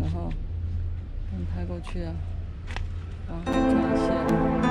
然后，我拍过去啊，然后看一下。